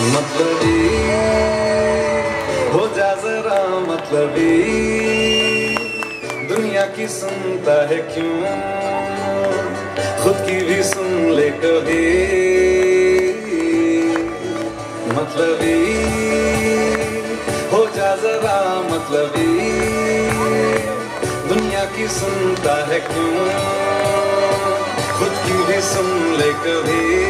मतलबी हो जा जरा मतलबी। दुनिया की सुनता है क्यों? खुद की भी सुन ले कभी। मतलबी हो जा जरा मतलबी। दुनिया की सुनता है क्यों? खुद की भी सुन ले कभी।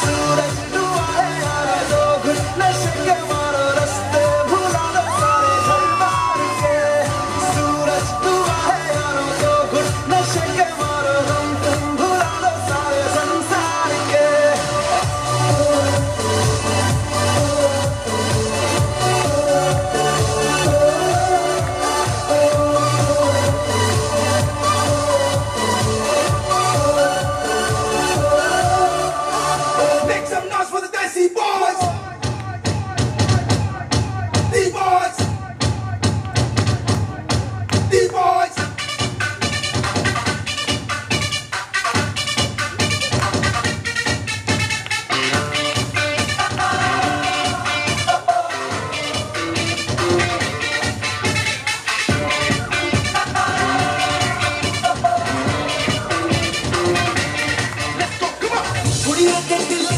should I olvídate que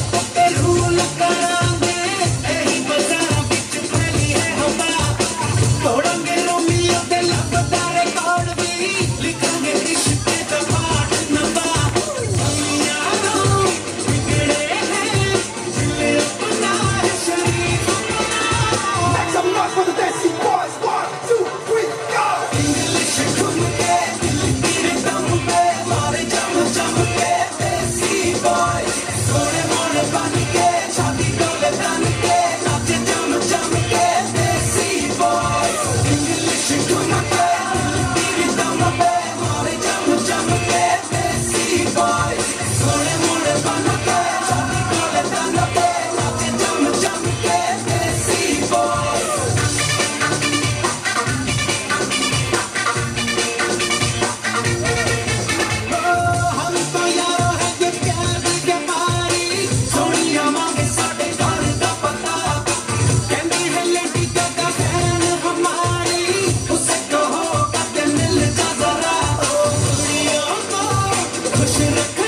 Pushing the